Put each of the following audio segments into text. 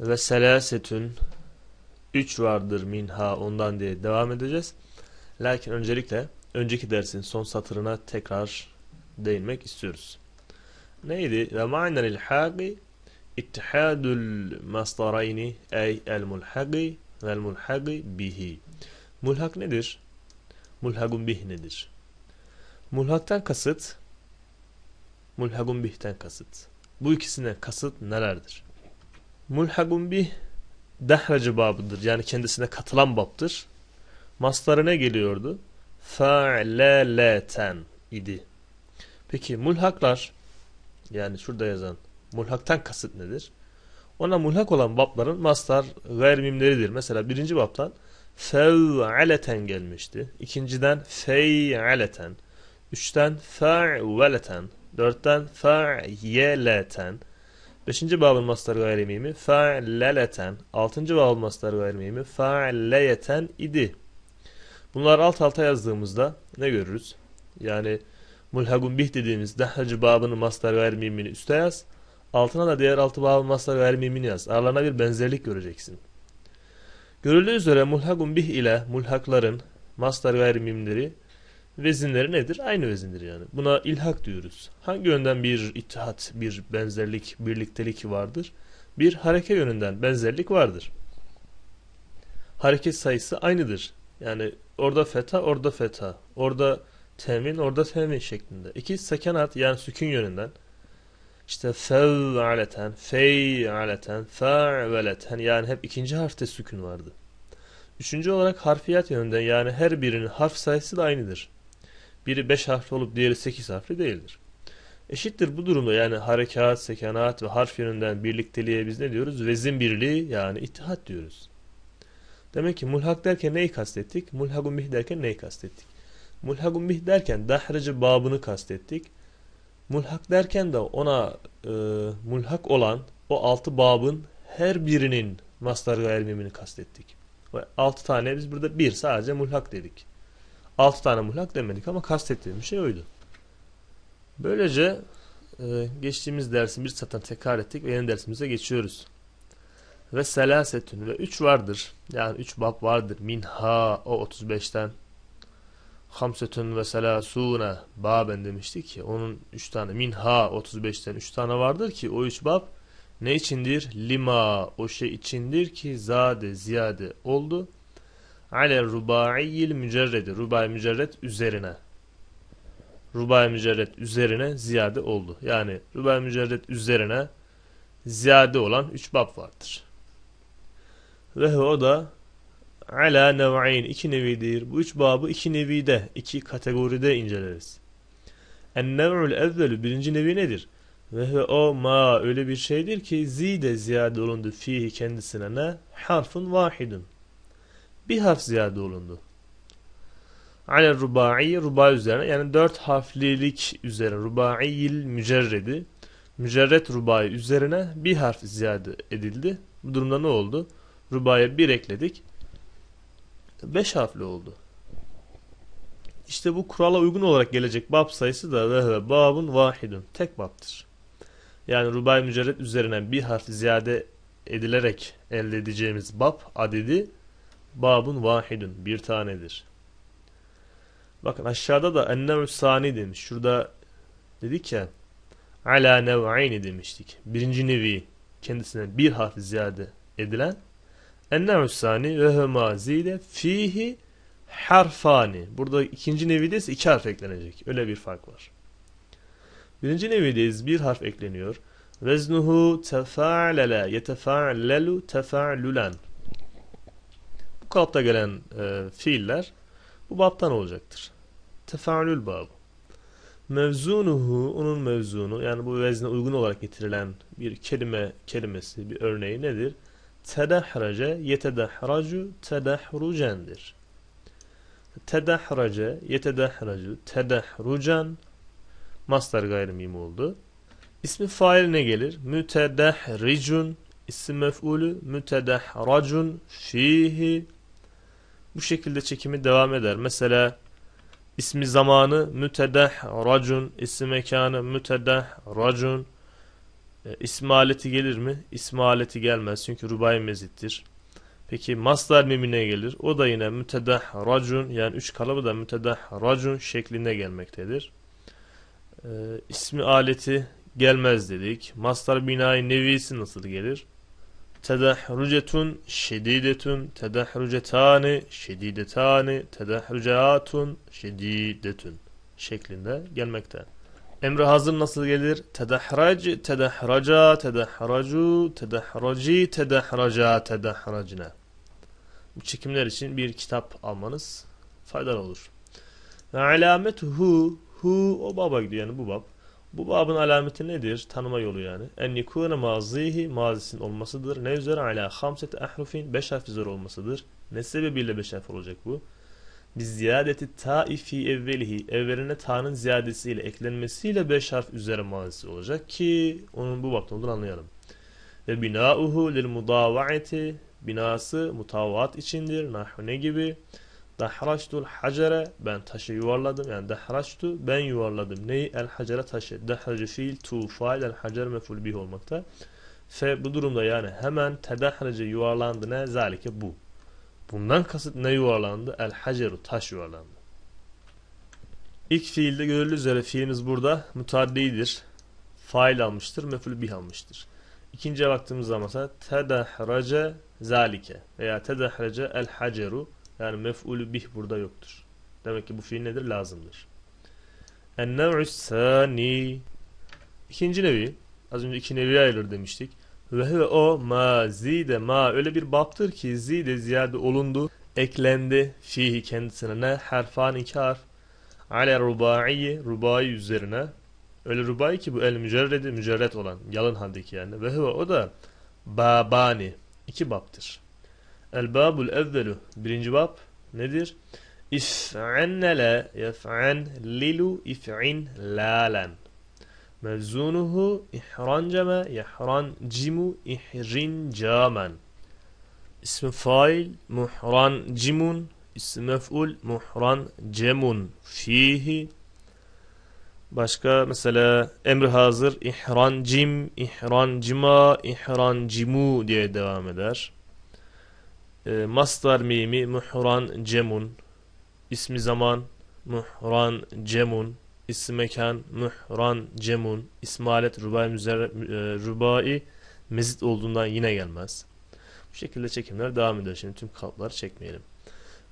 ve selasetün üç vardır minha ondan diye devam edeceğiz. Lakin öncelikle önceki dersin son satırına tekrar değinmek istiyoruz. Neydi? Ve ma'nel ilhaqi ittihadul masdarayni ey el mulhaqi vel mulhaqi bihi. Mulhak nedir? Mulhagun bih nedir? Mulhaktan kasıt mulhagun bihten kasıt. Bu ikisine kasıt nelerdir? Mulhagun bih dehracı babıdır. Yani kendisine katılan babdır. Mastarı ne geliyordu? Fa'leleten idi. Peki mulhaklar yani şurada yazan mulhaktan kasıt nedir? Ona mulhak olan babların mastar gayrimimleridir. Mesela birinci babtan fev'aleten gelmişti. İkinciden fey'aleten. Üçten fe'veleten. Dörtten fe'yeleten. Beşinci babın mastar gayrimimi fe'leleten. Altıncı babın mastar gayrimimi fe'leyeten idi. Bunlar alt alta yazdığımızda ne görürüz? Yani mulhagun bih dediğimiz dehhacı babının mastar gayrimimini üste yaz. Altına da diğer altı babın mastar gayrimimini yaz. Aralarına bir benzerlik göreceksin. Görüldüğü üzere mulhagun bih ile mulhakların mastar gayrimimleri vezinleri nedir? Aynı vezindir yani. Buna ilhak diyoruz. Hangi yönden bir ittihat, bir benzerlik, birliktelik vardır? Bir hareke yönünden benzerlik vardır. Hareket sayısı aynıdır. Yani orada feta, orada feta. Orada temin, orada temin şeklinde. İki sekenat yani sükun yönünden. İşte fev'aleten, fey'aleten, fa'veleten yani hep ikinci harfte sükun vardı. Üçüncü olarak harfiyat yönünden yani her birinin harf sayısı da aynıdır. Biri beş harfli olup diğeri sekiz harfli değildir. Eşittir bu durumda yani harekat, sekanat ve harf yönünden birlikteliğe biz ne diyoruz? Vezin birliği yani ittihat diyoruz. Demek ki mulhak derken neyi kastettik? Mulhagun bih derken neyi kastettik? Mulhagun bih derken dahrıcı babını kastettik. Mulhak derken de ona e, mulhak olan o altı babın her birinin mastar gayrimimini kastettik. Ve altı tane biz burada bir sadece mulhak dedik. Altı tane mulhak demedik ama kastettiğimiz şey oydu. Böylece e, geçtiğimiz dersin bir satır tekrar ettik ve yeni dersimize geçiyoruz. Ve selasetün ve üç vardır. Yani üç bab vardır. Minha o 35'ten. Hamsetün ve selasune baben demiştik ki onun üç tane. Minha 35'ten üç tane vardır ki o üç bab ne içindir? Lima o şey içindir ki zade ziyade oldu. Ale rubaiyil mücerredi. Rubai mücerred üzerine. Rubai mücerred üzerine ziyade oldu. Yani rubai mücerred üzerine ziyade olan üç bab vardır. Ve o da ala nev'ayn iki nevidir. Bu üç babı iki nevide, iki kategoride inceleriz. En nev'ul evvelü birinci nevi nedir? Ve o ma öyle bir şeydir ki zide ziyade olundu fihi kendisine ne? Harfun vahidun. Bir harf ziyade olundu. Ale rubai rubai üzerine yani dört harflilik üzerine rubaiyil mücerredi mücerret rubai üzerine bir harf ziyade edildi. Bu durumda ne oldu? Rubaya bir ekledik. Beş harfli oldu. İşte bu kurala uygun olarak gelecek bab sayısı da ve babun vahidun. Tek babdır. Yani rubai mücerret üzerine bir harf ziyade edilerek elde edeceğimiz bab adedi babun vahidun. Bir tanedir. Bakın aşağıda da ennev'ü sani demiş. Şurada dedik ya ala nev'ayni demiştik. Birinci nevi kendisine bir harf ziyade edilen ennev'ü sani ve hema zile fihi harfani. Burada ikinci nevide ise iki harf eklenecek. Öyle bir fark var. Birinci nevideyiz. Bir harf ekleniyor. Veznuhu tefa'lele yetefa'lelu tefa'lulen. Kalıpta gelen e, fiiller bu babtan olacaktır. Tefa'lül babı. Mevzunuhu onun mevzunu yani bu vezne uygun olarak getirilen bir kelime kelimesi bir örneği nedir? Tedahrace yetedahracu tedahrucendir. Tedahrace yetedahracu tedahrucan Mastar gayrimim oldu. İsmi fail ne gelir? Mütedehricun isim mef'ulü mütedehracun fihi bu şekilde çekimi devam eder. Mesela ismi zamanı mütedehracun isim mekanı mütedehracun E, ismi aleti gelir mi? İsmi aleti gelmez çünkü rubai mezittir. Peki mastar mimine gelir. O da yine mütedahracun yani üç kalıbı da mütedahracun şeklinde gelmektedir. E, ismi aleti gelmez dedik. Mastar binayı nevisi nasıl gelir? Tedahrucetun şedidetun tedahrucetani şedidetani tedahrucatun şedidetun şeklinde gelmekte. Emre hazır nasıl gelir? Tedahrac, tedahraca, tedahracu, tedahraci, tedahraca, tedahracine. Bu çekimler için bir kitap almanız faydalı olur. Ve alametuhu, hu o baba gidiyor yani bu bab. Bu babın alameti nedir? Tanıma yolu yani. En yekûne mazihi mazisinin olmasıdır. Ne üzere? Ala hamsete ahrufin. Beş harf üzere olmasıdır. Ne sebebiyle beş harf olacak bu? Biz ziyadeti ta'i fi evvelihi. Evveline ta'nın ziyadesiyle eklenmesiyle beş harf üzere mazisi olacak ki onun bu baktan olduğunu anlayalım. Ve binauhu lil mudavaati. Binası mutavaat içindir. Nahu ne gibi? Dahraçtul hacere ben taşı yuvarladım. Yani dahraçtu ben yuvarladım. Neyi? El hacere taşı. Dahracı fiil tu fail el hacer meful bih olmakta. Fe bu durumda yani hemen tedahracı yuvarlandı ne? Zalike bu. Bundan kasıt ne yuvarlandı? El haceru taş yuvarlandı. İlk fiilde görüldüğü üzere fiilimiz burada mutaddidir. Fail almıştır, meful bih almıştır. İkinciye baktığımız zaman tedahrace zalike veya tedahrace el haceru yani mef'ulü bih burada yoktur. Demek ki bu fiil nedir? Lazımdır. En-nev'ü sani İkinci nevi. Az önce iki nevi ayrılır demiştik. Ve huve o ma zide ma öyle bir baptır ki zide ziyade olundu. Eklendi fihi kendisine ne? Harfan iki harf. Ale rubai rubai üzerine. Öyle rubai ki bu el mücerredi mücerret olan yalın haldeki yani. Ve huve o da babani iki baptır. El babul evvelu birinci bab nedir? İf'annele yef'an lilu if'in lalen. Mevzunuhu ihranceme yehrancimu ihrincamen. İsmi fail muhrancimun İsmi mef'ul muhrancemun fihi Başka mesela emri hazır ihrancim, ihrancima, ihrancimu diye devam eder. E, mastar mimi muhran cemun. İsmi zaman muhran cemun. İsmi mekan muhran cemun. İsmalet rubai, müzerre, e, rubai mezit olduğundan yine gelmez. Bu şekilde çekimler devam ediyor. Şimdi tüm kalıpları çekmeyelim.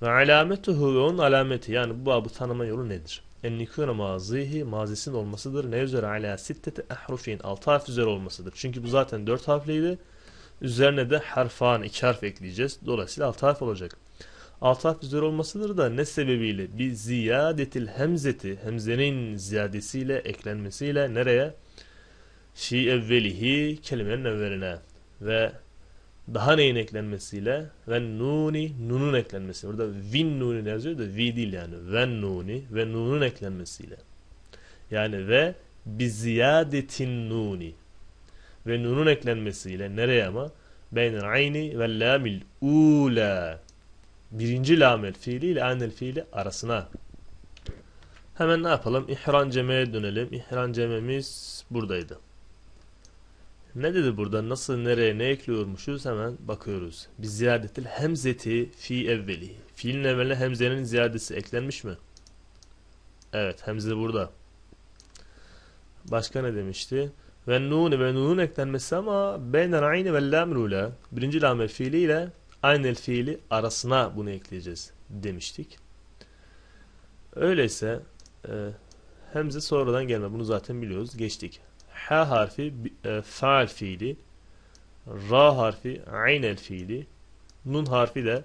Ve alametuhu ve onun alameti yani bu babı tanıma yolu nedir? En nikûne mazihi mazisinin olmasıdır. Ne üzere ala sittete ahrufin altı harf üzere olmasıdır. Çünkü bu zaten dört harfliydi. Üzerine de harfan iki harf ekleyeceğiz. Dolayısıyla altı harf olacak. Altı harf üzeri olmasıdır da ne sebebiyle? Bir ziyadetil hemzeti hemzenin ziyadesiyle eklenmesiyle nereye? Fi evvelihi kelimenin evveline ve daha neyin eklenmesiyle ve nuni nunun eklenmesi. Burada vin nuni yazıyor da vi değil yani. Ve nuni ve nunun eklenmesiyle. Yani ve bi ziyadetin nuni ve nunun eklenmesiyle nereye ama? Beynel ayni ve lamil ula. Birinci lamel fiili ile anel fiili arasına. Hemen ne yapalım? İhran cemeye dönelim. İhran cememiz buradaydı. Ne dedi burada? Nasıl, nereye, ne ekliyormuşuz? Hemen bakıyoruz. Bir ziyadetil hemzeti fi evveli. Fiilin evveline hemzenin ziyadesi eklenmiş mi? Evet, hemze burada. Başka ne demişti? Ve nun ve nunun eklenmesi ama beynel ayni ve lamrule birinci lamel fiili ile aynel fiili arasına bunu ekleyeceğiz demiştik. Öyleyse e, hemze sonradan gelme. Bunu zaten biliyoruz. Geçtik. H harfi e, faal fiili Ra harfi aynel fiili Nun harfi de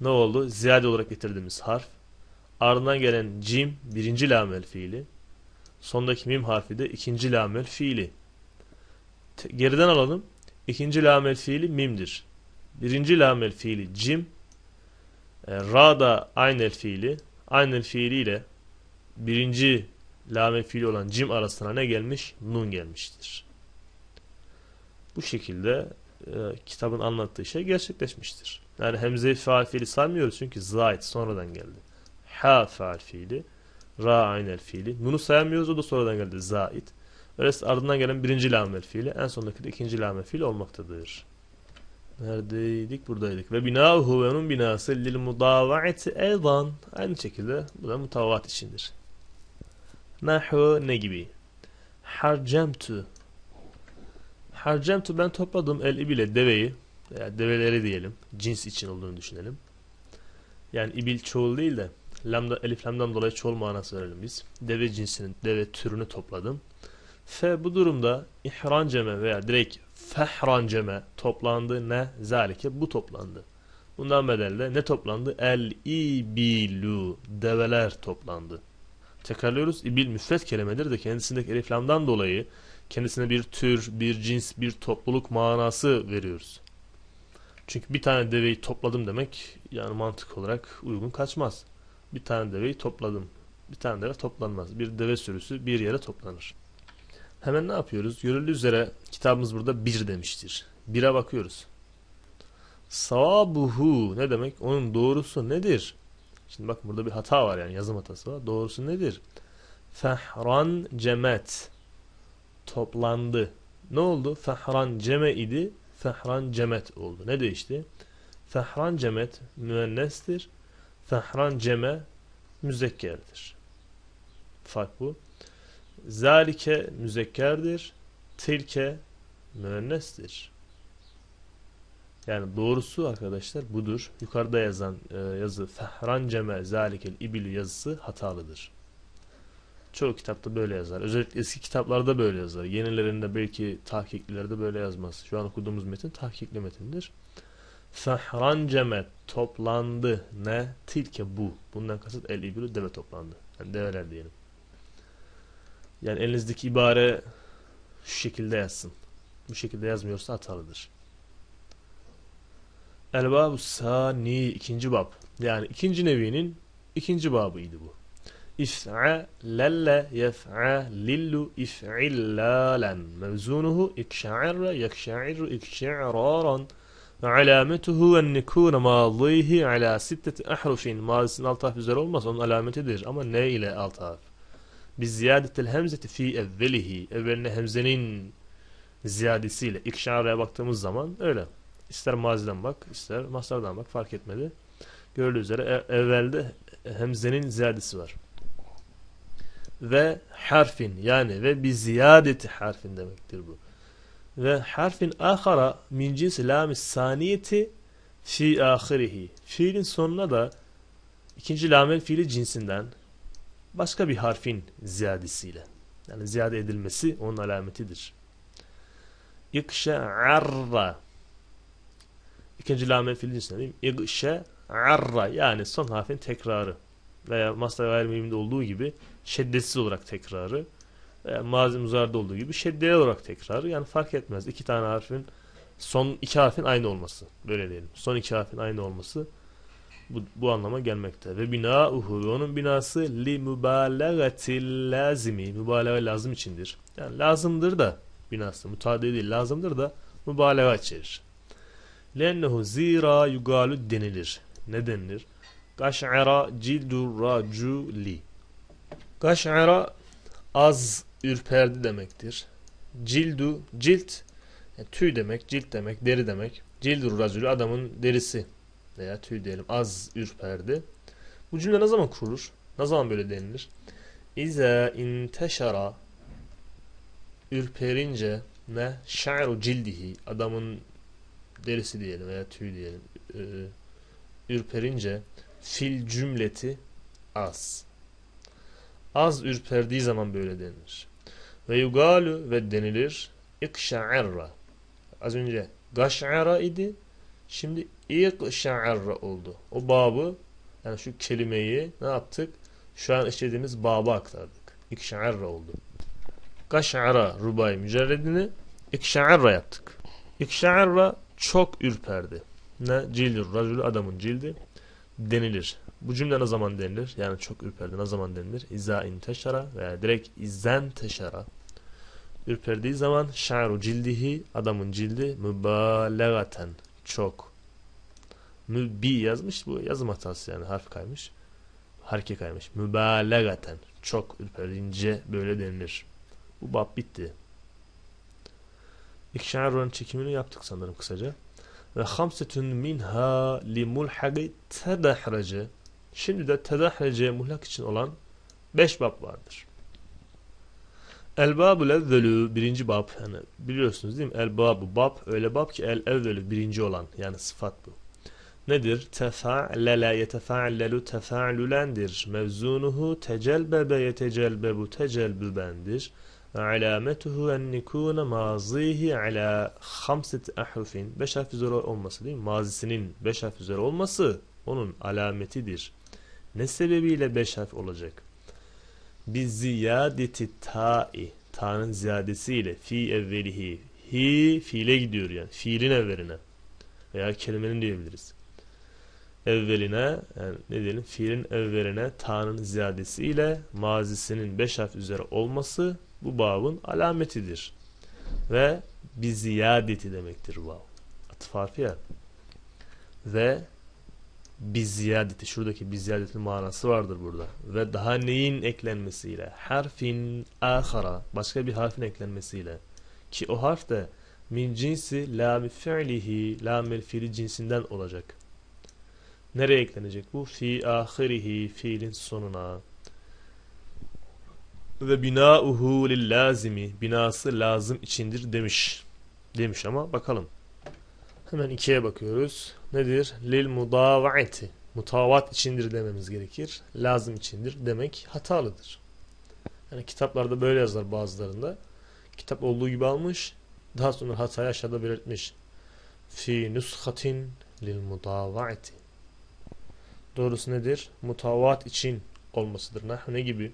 ne oldu? Ziyade olarak getirdiğimiz harf. Ardından gelen cim birinci lamel fiili. Sondaki mim harfi de ikinci lamel fiili. Geriden alalım. İkinci lamel fiili mimdir. Birinci lamel fiili cim. E, ra da aynel fiili. Aynel fiiliyle birinci lamel fiili olan cim arasına ne gelmiş? Nun gelmiştir. Bu şekilde e, kitabın anlattığı şey gerçekleşmiştir. Yani hemze faal fiili saymıyoruz çünkü zait sonradan geldi. Ha faal fiili, ra aynel fiili. Nunu saymıyoruz o da sonradan geldi zait. Öyleyse ardından gelen birinci lamel fiili en sondaki de ikinci lamel fiili olmaktadır. Neredeydik? Buradaydık. Ve binahu ve onun binası lil mudavaati eydan. Aynı şekilde bu da mutavaat içindir. Nahu ne gibi? Harcemtu. Harcemtu ben topladım el ibile deveyi veya develeri diyelim. Cins için olduğunu düşünelim. Yani ibil çoğul değil de lambda, elif lamdan dolayı çoğul manası verelim biz. Deve cinsinin, deve türünü topladım. Fe bu durumda ihranceme veya direkt fehranceme toplandı ne? Zalike bu toplandı. Bundan bedelde ne toplandı? El ibilu develer toplandı. Tekrarlıyoruz. İbil müfret kelimedir de kendisindeki eliflamdan dolayı kendisine bir tür, bir cins, bir topluluk manası veriyoruz. Çünkü bir tane deveyi topladım demek yani mantık olarak uygun kaçmaz. Bir tane deveyi topladım. Bir tane deve toplanmaz. Bir deve sürüsü bir yere toplanır. Hemen ne yapıyoruz? Görüldüğü üzere kitabımız burada bir demiştir. Bire bakıyoruz. Savabuhu ne demek? Onun doğrusu nedir? Şimdi bak burada bir hata var yani yazım hatası var. Doğrusu nedir? Fehran cemet toplandı. Ne oldu? Fehran ceme idi. Fehran cemet oldu. Ne değişti? Fehran cemet müennestir. Fehran ceme müzekkerdir. Fark bu. Zalike müzekkerdir. Tilke müennestir. Yani doğrusu arkadaşlar budur. Yukarıda yazan e, yazı fehran ceme zalikel ibilü yazısı hatalıdır. Çoğu kitapta böyle yazar. Özellikle eski kitaplarda böyle yazar. Yenilerinde belki tahkiklilerde böyle yazmaz. Şu an okuduğumuz metin tahkikli metindir. Fehran ceme toplandı. Ne? Tilke bu. Bundan kasıt el ibilü deve toplandı. Yani develer diyelim. Yani elinizdeki ibare şu şekilde yazsın. Bu şekilde yazmıyorsa hatalıdır. El babu sani ikinci bab. Yani ikinci nevinin ikinci babıydı bu. İf'alelle yef'alillu if'illalen. Mevzunuhu ikşa'irre yekşa'irru ikşa'raran. Alametuhu en nekune madihi ala sitteti ahrufin. Mazisinin alt harf üzere olmaz. Onun alametidir. Ama ne ile alt harf? Biz ziyadetel hemzeti fi evvelihi. Evveline hemzenin ziyadesiyle. İkşa'raya baktığımız zaman öyle. İster maziden bak, ister mastardan bak fark etmedi. Gördüğü üzere e evvelde hemzenin ziyadesi var. Ve harfin yani ve bir ziyadeti harfin demektir bu. Ve harfin ahara min cinsi lamis saniyeti fi ahirihi. Fiilin sonuna da ikinci lamel fiili cinsinden başka bir harfin ziyadesiyle. Yani ziyade edilmesi onun alametidir. İkşe'arra İkinci lamel fiil cinsine diyeyim. İgşe'arra yani son harfin tekrarı veya mastar gayrimimde olduğu gibi şeddetsiz olarak tekrarı veya mazi muzarda olduğu gibi şeddeli olarak tekrarı yani fark etmez. iki tane harfin son iki harfin aynı olması. Böyle diyelim. Son iki harfin aynı olması bu, bu anlama gelmekte. Ve binauhu ve onun binası li mübalagatil lazimi. Mübalağa lazım içindir. Yani lazımdır da binası. Mutade değil lazımdır da mübalağa içerir. Lennehu zira yugalu denilir. Ne denilir? Gaş'ara cildu raculi. Gaş'ara az ürperdi demektir. Cildu, cilt, yani tüy demek, cilt demek, deri demek. Cildur racülü adamın derisi veya tüy diyelim az ürperdi. Bu cümle ne zaman kurulur? Ne zaman böyle denilir? İza inteşara ürperince ne şa'ru cildihi adamın derisi diyelim veya tüy diyelim e, ürperince fil cümleti az. Az ürperdiği zaman böyle denilir. Ve yugalu ve denilir ikşa'arra. Az önce gaş'ara idi. Şimdi ikşa'arra oldu. O babı yani şu kelimeyi ne yaptık? Şu an işlediğimiz baba aktardık. İkşa'arra oldu. Gaş'ara rubai mücerredini ikşa'arra yaptık. İkşa'arra çok ürperdi. Ne? Cildir racülü adamın cildi denilir. Bu cümle ne zaman denilir? Yani çok ürperdi ne zaman denilir? İza inteşara veya direkt izzen teşara. Ürperdiği zaman şa'ru cildihi adamın cildi mübalagaten çok. Mübi yazmış bu yazım hatası yani harf kaymış. Harke kaymış. Mübalagaten çok ürperdince böyle denilir. Bu bab bitti. Oranın çekimini yaptık sanırım kısaca. Ve hamsetun minha li mulhagi tedahrece. Şimdi de tedahrece muhlak için olan beş bab vardır. El babul evvelü birinci bab. Yani biliyorsunuz değil mi? El babu bab öyle bab ki el evvelü birinci olan yani sıfat bu. Nedir? Tefa'lele yetefa'lelu tefa'lülendir. Mevzunuhu tecelbebe yetecelbebu tecelbübendir. Alametuhu en nikune mazihi ala hamseti ahrufin. Beş harf üzere olması değil mi? Mazisinin beş harf üzere olması onun alametidir. Ne sebebiyle beş harf olacak? Bi ziyadeti ta'i. Ta'nın ziyadesiyle fi evvelihi. Hi fiile gidiyor yani. Fiilin evveline. Veya kelimenin diyebiliriz evveline yani ne diyelim fiilin evveline ta'nın ziyadesiyle mazisinin beş harf üzere olması bu babın alametidir. Ve bir ziyadeti demektir vav. Atıf harfi ya. Ve bir ziyadeti. Şuradaki bir ziyadetin manası vardır burada. Ve daha neyin eklenmesiyle? Harfin ahara. Başka bir harfin eklenmesiyle. Ki o harf de min cinsi la fi'lihi la fiili cinsinden olacak. Nereye eklenecek bu? Fi ahirihi fiilin sonuna. Ve binauhu lil lazimi. Binası lazım içindir demiş. Demiş ama bakalım. Hemen ikiye bakıyoruz. Nedir? Lil mudavaati. Mutavat içindir dememiz gerekir. Lazım içindir demek hatalıdır. Yani kitaplarda böyle yazar bazılarında. Kitap olduğu gibi almış. Daha sonra hatayı aşağıda belirtmiş. Fi nushatin lil mudavaati. Doğrusu nedir? Mutavat için olmasıdır. Nah ne gibi?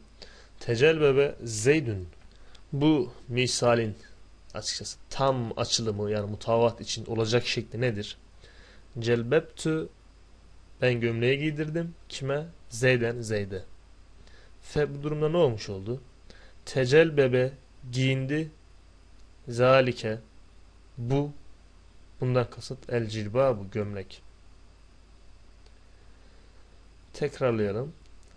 Tecelbebe zeydün. Bu misalin açıkçası tam açılımı yani mutavat için olacak şekli nedir? Celbebtü ben gömleği giydirdim. Kime? Zeyden Zeyde. Fe bu durumda ne olmuş oldu? Tecelbebe giyindi. Zalike bu bundan kasıt el cilba bu gömlek. Tekrarlayalım.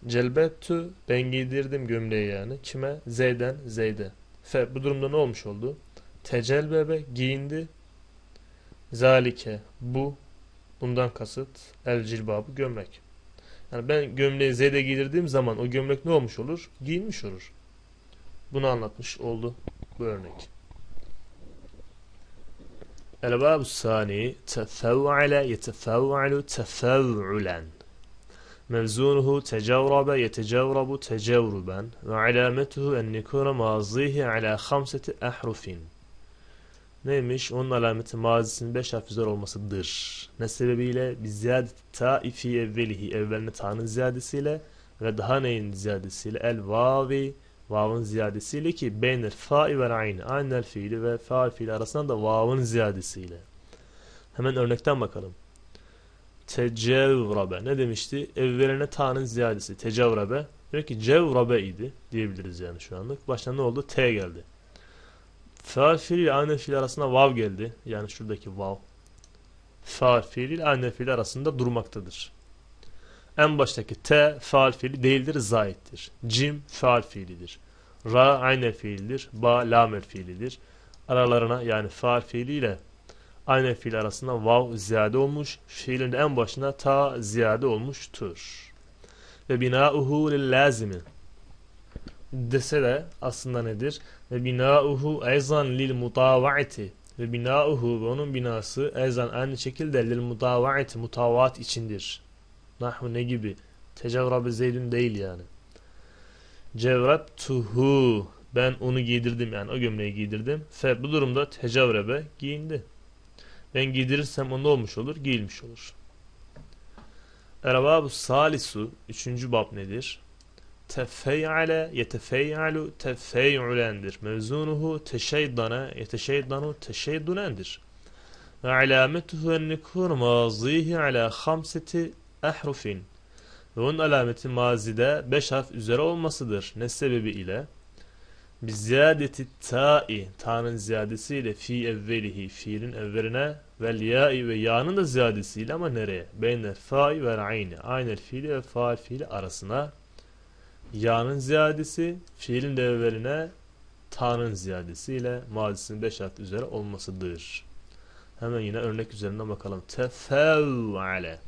Celbettu ben giydirdim gömleği yani. Kime? Zeyden Zeyde. Fe bu durumda ne olmuş oldu? Tecelbebe giyindi. Zalike bu bundan kasıt el cilbabı gömlek. Yani ben gömleği Zeyd'e giydirdiğim zaman o gömlek ne olmuş olur? Giyinmiş olur. Bunu anlatmış oldu bu örnek. Sani tefev'ale yetefev'alu tefev'ulen Mevzunuhu tecavrabe yetecavrabu tecavruben ve alametuhu en nikune mazihi ala hamseti ahrufin. Neymiş? Onun alameti mazisinin beş harf üzeri olmasıdır. Ne sebebiyle? Bir ziyade taifi evvelihi. Evveline ta'nın ziyadesiyle ve daha neyin ziyadesiyle? El vavi vav'ın ziyadesiyle ki beynel fa'i ve aynı. Aynel fiili ve fa'i fiili arasında da vav'ın ziyadesiyle. Hemen örnekten bakalım. Tecevrabe. Ne demişti? Evveline ta'nın ziyadesi. Tecevrabe. Diyor ki cevrabe idi diyebiliriz yani şu anlık. Başta ne oldu? T geldi. Faal fiil aynı fiil arasında vav geldi. Yani şuradaki vav. Faal fiil aynı fiil arasında durmaktadır. En baştaki T faal fiili değildir, zaittir. Cim faal fiilidir. Ra aynel fiildir. Ba lamel fiilidir. Aralarına yani faal fiiliyle aynı fiil arasında vav ziyade olmuş. Fiilin en başına ta ziyade olmuştur. Ve binauhu lil lazimi dese de aslında nedir? Ve binauhu ezan lil mutavaati ve binauhu ve onun binası ezan aynı şekilde lil mutavaati mutavat içindir. Nahu ne gibi? Tecavrabe zeydün değil yani. Cevrabtuhu ben onu giydirdim yani o gömleği giydirdim. Fe bu durumda tecavrebe giyindi. Ben giydirirsem o olmuş olur? Giyilmiş olur. Erababu salisu üçüncü bab nedir? Tefeyyale yetefeyyalu tefeyyulendir. Mevzunuhu teşeydana yeteşeydanu teşeydunendir. Ve alametuhu en nikun mazihi ala hamseti ehrufin. Ve onun alameti mazide beş harf üzere olmasıdır. Ne sebebi ile? Biziyadeti ta'i ta'nın ziyadesiyle fi evvelihi fiilin evveline vel ya'i ve ya'nın da ziyadesiyle ama nereye? Beyne fa'i ve ayni aynel fiili ve faal fiili arasına ya'nın ziyadesi fiilin de ta'nın ziyadesiyle mazisinin 5 harf üzere olmasıdır. Hemen yine örnek üzerinden bakalım. Tefevvale.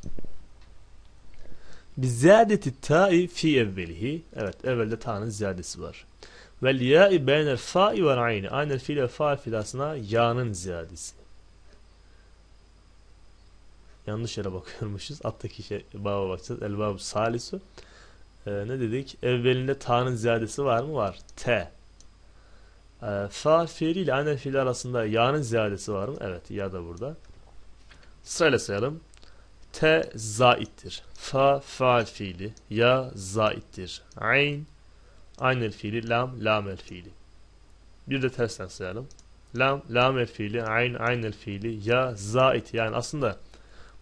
Bizadeti ta'i fi evvelihi. Evet evvelde ta'nın ziyadesi var. Vel ya'i beynel fa'i ve ayni. Aynı fiil ve fa'il filasına ya'nın ziyadesi. Yanlış yere bakıyormuşuz. Alttaki şey, baba bakacağız. El babu salisu. Ee, ne dedik? Evvelinde ta'nın ziyadesi var mı? Var. T. Ee, fa fiili ile aynı fiil arasında ya'nın ziyadesi var mı? Evet. Ya da burada. Sırayla sayalım. T zaittir. Fa faal fiili. Ya zaittir. Ayn aynı fiili. Lam lam el fiili. Bir de tersten sayalım. Lam lam el fiili. Ayn aynı fiili. Ya zait. Yani aslında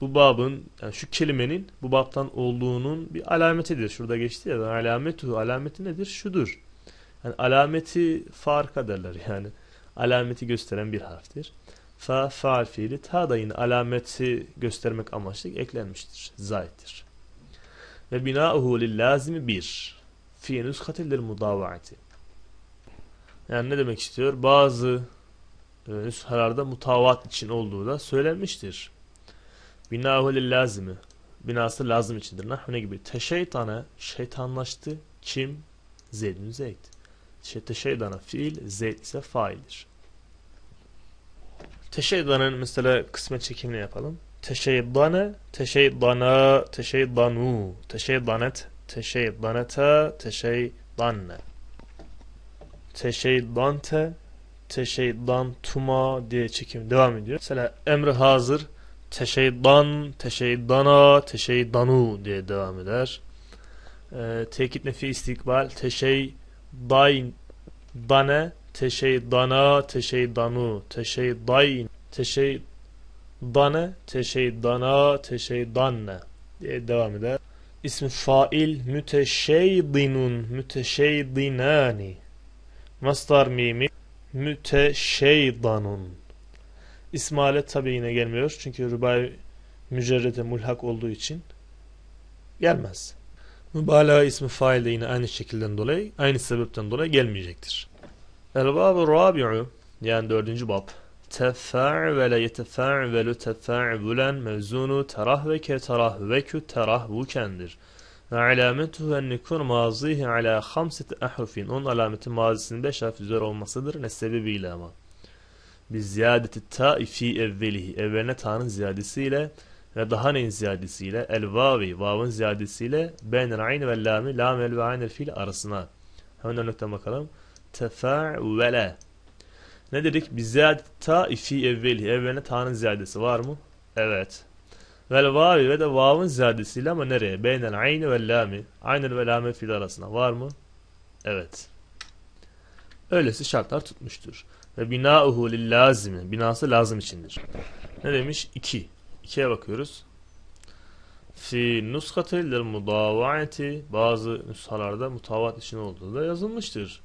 bu babın yani şu kelimenin bu babtan olduğunun bir alametidir. Şurada geçti ya alametu alameti nedir? Şudur. Yani alameti farka derler yani. Alameti gösteren bir harftir. Fa faal fiili ta da yine alameti göstermek amaçlı eklenmiştir. Zaittir. Ve binauhu lil lazimi bir. Fi nuskatil mudavaati. Yani ne demek istiyor? Bazı e, nüshalarda mutavat için olduğu da söylenmiştir. Binahu lil lazimi. Binası lazım içindir. Nah ne gibi? Teşeytana şeytanlaştı. Kim? Zeydün Zeyd. Şey, teşeydana fiil, Zeyd ise faildir. Teşeydanın mesela kısmet çekimini yapalım. Teşeydane, teşeydana, teşeydanu, teşeydanet, teşeydanete, teşeydanne. Teşeydante, teşeydantuma diye çekim devam ediyor. Mesela emri hazır, teşeydan, teşeydana, teşeydanu diye devam eder. Ee, tekit nefi istikbal, teşeydayn, dane, teşeydana, teşeydanu, teşeydayn, teşeydane, teşeydana, teşeydanne diye devam eder. İsmi fail müteşeydinun, müteşeydinani. Mastar mimi müteşeydanun. İsmaile tabi yine gelmiyor. Çünkü rübai mücerrete mulhak olduğu için gelmez. Mübalağa ismi fail de yine aynı şekilden dolayı, aynı sebepten dolayı gelmeyecektir. El-babu rabi'u yani dördüncü bab. Tefa'vele yetefa'velu tefa'vulen mevzunu terahveke terahvekü terahvukendir. Ve alametuhu en nikun mazihi ala hamseti ahrufin. Onun alameti mazisinin beş harf üzeri olmasıdır. Ne sebebiyle ama. Bi ziyadeti ta'i fi evvelihi. Evveline ta'nın ziyadesiyle ve daha neyin ziyadesiyle? El vavi. Vav'ın ziyadesiyle beynel ayn ve lami. Lam el ve aynel fiil arasına. Hemen örnekten bakalım. Tefa'vele. Ne dedik? Bi ziyadeti ta'i fi evvelihi. Evveline ta'nın ziyadesi var mı? Evet. Vel vavi ve de vav'ın ziyadesiyle ama nereye? Beynel ayni ve lami. Aynel ve lami fiil arasına var mı? Evet. Öylesi şartlar tutmuştur. Ve binauhu lil lazimi. Binası lazım içindir. Ne demiş? 2. 2'ye bakıyoruz. Fi nuskatil mudavaati bazı nüshalarda mutavat için olduğu da yazılmıştır.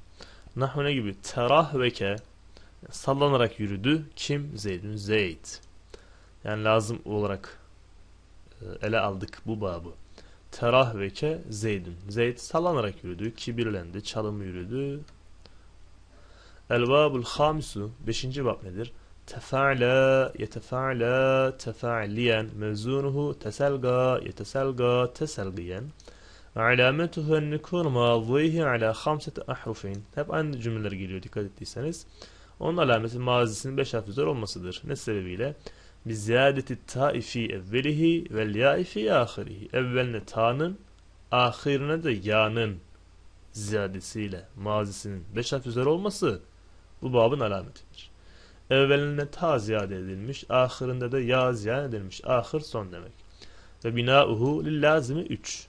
Nahu ne gibi? Terahveke sallanarak yürüdü. Kim? Zeydün Zeyd. Yani lazım olarak e, ele aldık bu babı. Terahveke Zeydün. Zeyd sallanarak yürüdü. Kibirlendi. Çalım yürüdü. El babul hamisu. Beşinci bab nedir? Tefa'la, yetefa'la, tefa'liyen. Mevzunuhu teselga, yeteselga, teselgiyen. Ve alametuhu en nikun mazihi ala hamseti ahrufin. Hep aynı cümleler geliyor dikkat ettiyseniz. Onun alameti mazisinin beş harf üzeri olmasıdır. Ne sebebiyle? Biziyadeti ta'i fi evvelihi vel ya'i fi ahirihi. Evveline ta'nın, ahirine de ya'nın ziyadesiyle mazisinin beş harf üzeri olması bu babın alametidir. Evveline ta ziyade edilmiş, ahirinde de ya ziyade edilmiş. Ahir son demek. Ve binauhu lillazimi 3.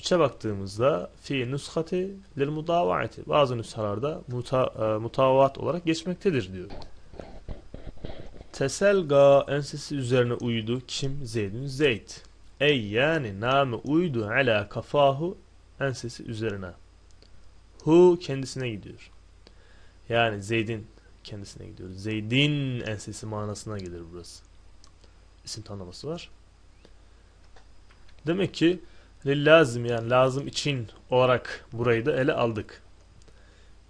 3'e baktığımızda fi nushati lil mudavaati. Bazı nüshalarda muta, e, mutavat olarak geçmektedir diyor. Teselga ensesi üzerine uydu. Kim? Zeydün Zeyd. Ey yani name uydu ala kafahu ensesi üzerine. Hu kendisine gidiyor. Yani Zeyd'in kendisine gidiyor. Zeyd'in ensesi manasına gelir burası. İsim tanıması var. Demek ki lazım yani lazım için olarak burayı da ele aldık.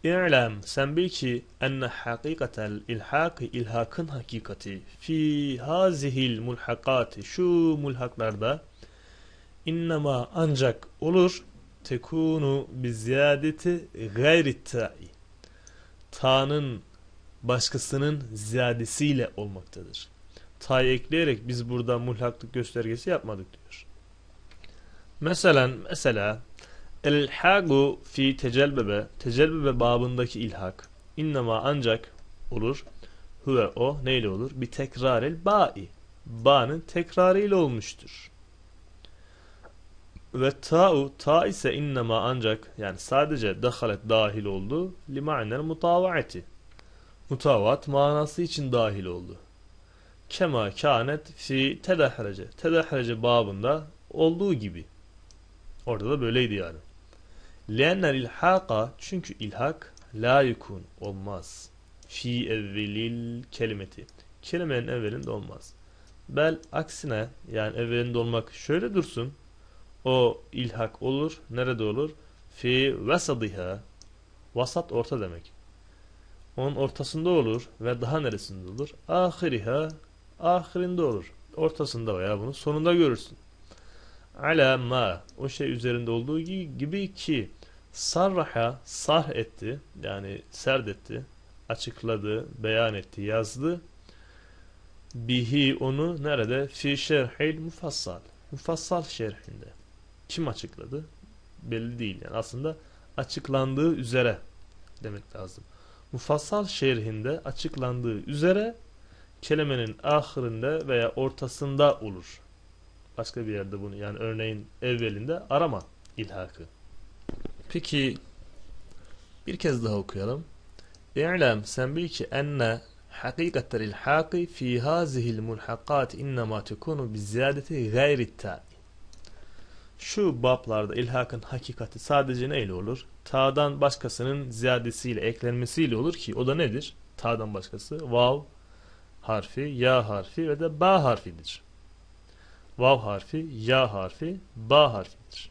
İ'lem sen bil ki enne hakikatel ilhaki ilhakın hakikati fi hazihil mulhakati şu mulhaklarda innema ancak olur tekunu bi ziyadeti gayri ta'i ta'nın başkasının ziyadesiyle olmaktadır. Ta'yı ekleyerek biz burada mulhaklık göstergesi yapmadık diyor. Mesela mesela El-hagu fi tecelbebe tecelbebe babındaki ilhak innema ancak olur huve o neyle olur? Bir tekrarel ba'i ba'nın tekrarıyla olmuştur. Ve ta'u ta ise innema ancak yani sadece dahalet dahil oldu lima'nel mutavaati mutavat manası için dahil oldu. Kema kânet fi tedahrece tedahrece babında olduğu gibi. Orada da böyleydi yani. Lennel ilhaka çünkü ilhak la yukun olmaz. Fi evvelil kelimeti. Kelimenin evvelinde olmaz. Bel aksine yani evvelinde olmak şöyle dursun. O ilhak olur. Nerede olur? Fi vesadiha. Vasat orta demek. Onun ortasında olur ve daha neresinde olur? Ahiriha. Ahirinde olur. Ortasında veya bunu sonunda görürsün. Ala ma. O şey üzerinde olduğu gibi ki sarraha sarh etti yani serdetti açıkladı beyan etti yazdı bihi onu nerede fi şerhil mufassal mufassal şerhinde kim açıkladı belli değil yani aslında açıklandığı üzere demek lazım mufassal şerhinde açıklandığı üzere kelimenin ahirinde veya ortasında olur başka bir yerde bunu yani örneğin evvelinde arama ilhakı Peki bir kez daha okuyalım. İ'lem sen bil ki enne hakikatel ilhaki fi hazihil mulhakat innema tekunu bi ziyadeti gayri ta'i. Şu bablarda ilhakın hakikati sadece neyle olur? Ta'dan başkasının ziyadesiyle, eklenmesiyle olur ki o da nedir? Ta'dan başkası vav harfi, ya harfi ve de ba harfidir. Vav harfi, ya harfi, ba harfidir.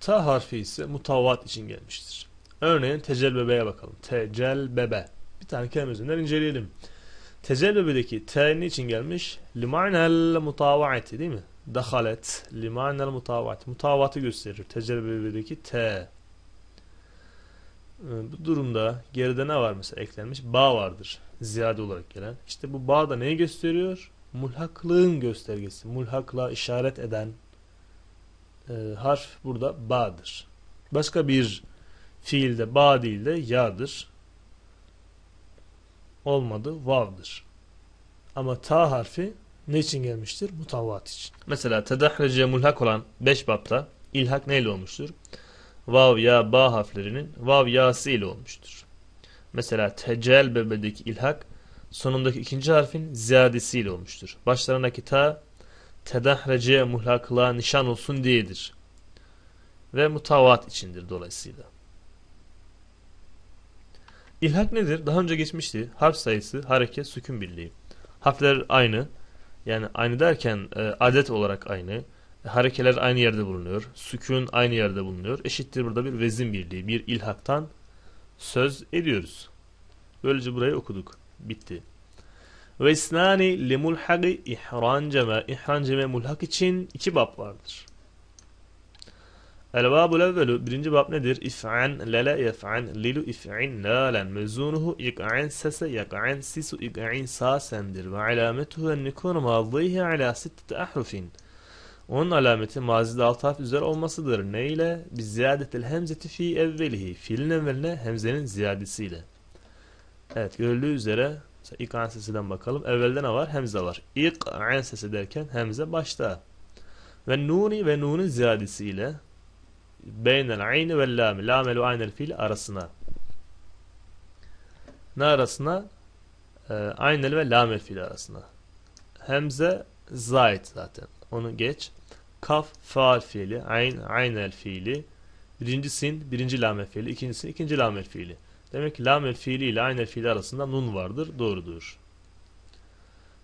Ta harfi ise mutavvat için gelmiştir. Örneğin tecelbebeye bakalım. Tecelbebe. Bir tane kelime üzerinden inceleyelim. Tecelbebedeki T için gelmiş? Limanel mutavaati değil mi? Dahalet. Limanel mutavaati. Mutavatı gösterir. Tecelbebedeki T. Ee, bu durumda geride ne var mesela eklenmiş? Ba vardır. Ziyade olarak gelen. İşte bu ba da neyi gösteriyor? Mulhaklığın göstergesi. Mulhakla işaret eden e, harf burada ba'dır. Başka bir fiilde ba değil de ya'dır. Olmadı vav'dır. Ama ta harfi ne için gelmiştir? Mutavvat için. Mesela tedahrece mulhak olan 5 bapta ilhak neyle olmuştur? Vav, ya, ba harflerinin vav, ya'sı ile olmuştur. Mesela tecel bebedeki ilhak sonundaki ikinci harfin ziyadesiyle olmuştur. Başlarındaki ta tedahrece muhlaklığa nişan olsun diyedir. Ve mutavat içindir dolayısıyla. İlhak nedir? Daha önce geçmişti. Harf sayısı, hareket, sükun birliği. Harfler aynı. Yani aynı derken e, adet olarak aynı. Harekeler aynı yerde bulunuyor. Sükun aynı yerde bulunuyor. Eşittir burada bir vezin birliği. Bir ilhaktan söz ediyoruz. Böylece burayı okuduk. Bitti. Ve isnani li mulhagi ihranceme. İhranceme mulhak için iki bab vardır. El babul evvelu birinci bab nedir? İf'an lele yef'an lilu if'in lalen mezunuhu ik'an sese yak'an sisu ik'an sasendir ve alametuhu en nikunu mazdihi ala sittete ahrufin. Onun alameti mazide alt harf üzere olmasıdır. Ne ile? Biz ziyadetil hemzeti fi evvelihi. Fiilin evveline hemzenin ziyadesiyle. Evet görüldüğü üzere Mesela ilk an sesinden bakalım. Evvelde ne var? Hemze var. İlk an sesi derken hemze başta. Ve nuni ve nunun ziyadesiyle beynel ayni ve lami. Lamel ve aynel fiil arasına. Ne arasına? E, aynel ve lamel fiil arasına. Hemze zayit zaten. Onu geç. Kaf faal fiili. Ayn aynel fiili. Birinci sin, birinci lamel fiili. ikinci sin, ikinci lamel fiili. Demek ki lamel fiili ile aynel fiili arasında nun vardır. Doğrudur.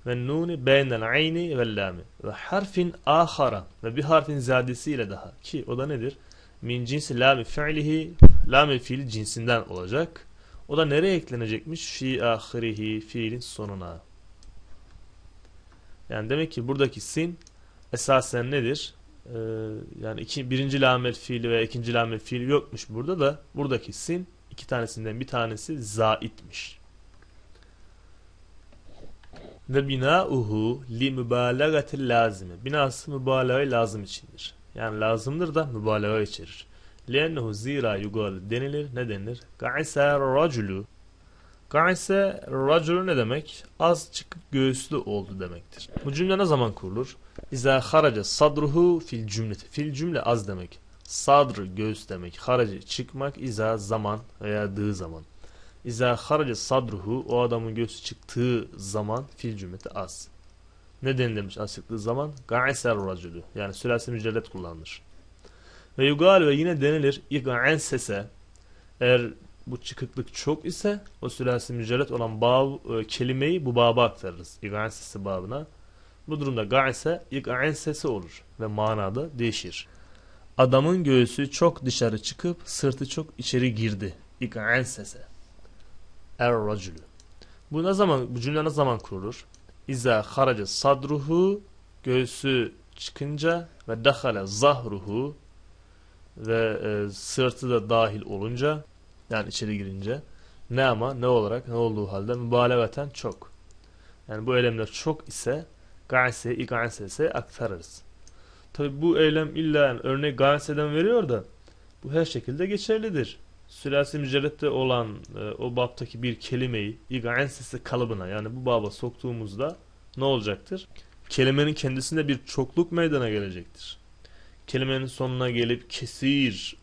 Ve nuni beynel ayni ve lami. Ve harfin ahara. Ve bir harfin ziyadesiyle daha. Ki o da nedir? Min cinsi lami fi'lihi Lam fiil cinsinden olacak. O da nereye eklenecekmiş? Fi ahirihi fiilin sonuna. Yani demek ki buradaki sin esasen nedir? Ee, yani iki, birinci lamel fiili ve ikinci lamel fiili yokmuş burada da buradaki sin iki tanesinden bir tanesi zaitmiş. Ve binauhu li mübalagatil lazime. Binası mübalağa lazım içindir. Yani lazımdır da mübalağa içerir. Lennehu zira yugal denilir. Ne denilir? Ga'ise raculu. Ga'ise raculu ne demek? Az çıkıp göğüslü oldu demektir. Bu cümle ne zaman kurulur? İza haraca sadruhu fil cümleti. Fil cümle az demek. Sadr göğüs demek. Haraca çıkmak iza zaman veya dığı zaman. İza haraca sadruhu o adamın göğsü çıktığı zaman fil cümleti az. Ne denilmiş az çıktığı zaman? Ga'ise raculu. Yani sülasi mücellet kullanılır. Ve yugal ve yine denilir sese eğer bu çıkıklık çok ise o sülasi mücerret olan bab, e, kelimeyi bu baba aktarırız. Sesi babına. Bu durumda iga'en sesi olur ve manada değişir. Adamın göğsü çok dışarı çıkıp sırtı çok içeri girdi. Sese. Er racülü. Bu ne zaman bu cümle ne zaman kurulur? İza haraca sadruhu göğsü çıkınca ve dakhala zahruhu ve e, sırtı da dahil olunca yani içeri girince ne ama ne olarak ne olduğu halde mübalağaten çok. Yani bu eylemler çok ise ga'se ika'se aktarırız. Tabi bu eylem illa yani örnek ga'se'den veriyor da bu her şekilde geçerlidir. Sülasi mücerrette olan e, o babtaki bir kelimeyi iga'ensesi kalıbına yani bu baba soktuğumuzda ne olacaktır? Kelimenin kendisinde bir çokluk meydana gelecektir kelimenin sonuna gelip kesir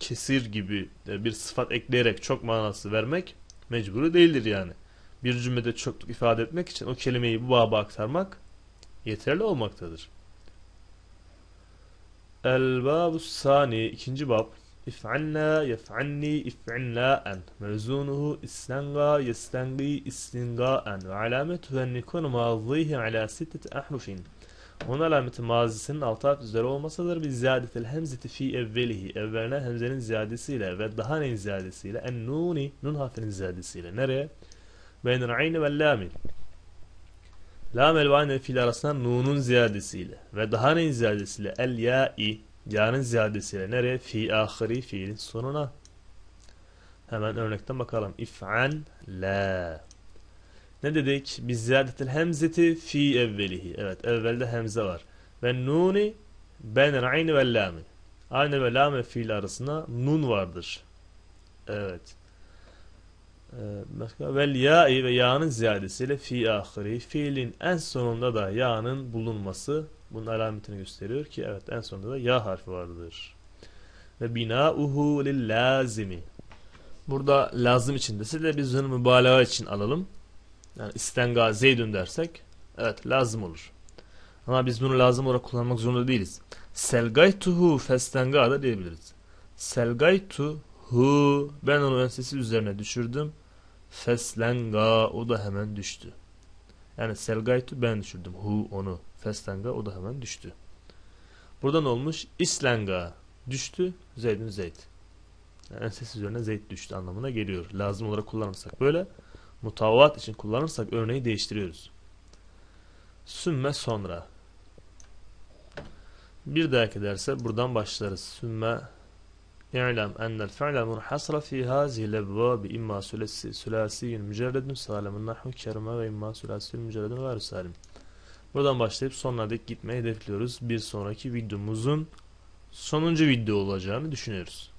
kesir gibi bir sıfat ekleyerek çok manası vermek mecburi değildir yani. Bir cümlede çokluk ifade etmek için o kelimeyi bu baba aktarmak yeterli olmaktadır. El babu sani ikinci bab İf'alna yef'anni if'inla'en mevzunuhu istenga yestengi istinga'en ve alametuhu en nikunu mazzihi ala sittet ahrufin onun alameti mazisinin altı harf üzere olmasadır bir ziyadetel hemzeti fi evvelihi. Evveline hemzenin ziyadesiyle ve daha neyin ziyadesiyle en nuni nun harfinin ziyadesiyle. Nereye? Beynel ayni ve lami. Lam el ve fil arasında nunun ziyadesiyle ve daha neyin ziyadesiyle el ya'i ya'nın ziyadesiyle nereye? Fi ahiri fiilin sonuna. Hemen örnekten bakalım. İf'an la. Ne dedik? Biz ziyadetil hemzeti fi evvelihi. Evet evvelde hemze var. Ve nuni benel ayni ve lami. Aynı ve lam ve fiil arasında nun vardır. Evet. Ee, vel ya'i ve ya'nın ziyadesiyle fi ahiri. Fiilin en sonunda da ya'nın bulunması bunun alametini gösteriyor ki evet en sonunda da ya harfi vardır. Ve bina'uhu lil lazimi. Burada lazım içindesi de biz bunu mübalağa için alalım. Yani istenga zeydün dersek evet lazım olur. Ama biz bunu lazım olarak kullanmak zorunda değiliz. Selgaytuhu festenga da diyebiliriz. Selgaytuhu ben onu ensesi üzerine düşürdüm. Feslenga o da hemen düştü. Yani selgaytu ben düşürdüm. Hu onu. Feslenga o da hemen düştü. Burada ne olmuş? İslenga düştü. Zeydün zeyd. Yani ensesi üzerine zeyd düştü anlamına geliyor. Lazım olarak kullanırsak böyle mutavvat için kullanırsak örneği değiştiriyoruz. Sümme sonra. Bir dahaki derse buradan başlarız. Sümme İ'lem ennel fi'le munhasra fi hazihi lebvabi imma sülasiyyün mücerredun salimun nahu kerime ve imma sülasiyyün mücerredun gayru salim. Buradan başlayıp sonuna dek gitmeyi hedefliyoruz. Bir sonraki videomuzun sonuncu video olacağını düşünüyoruz.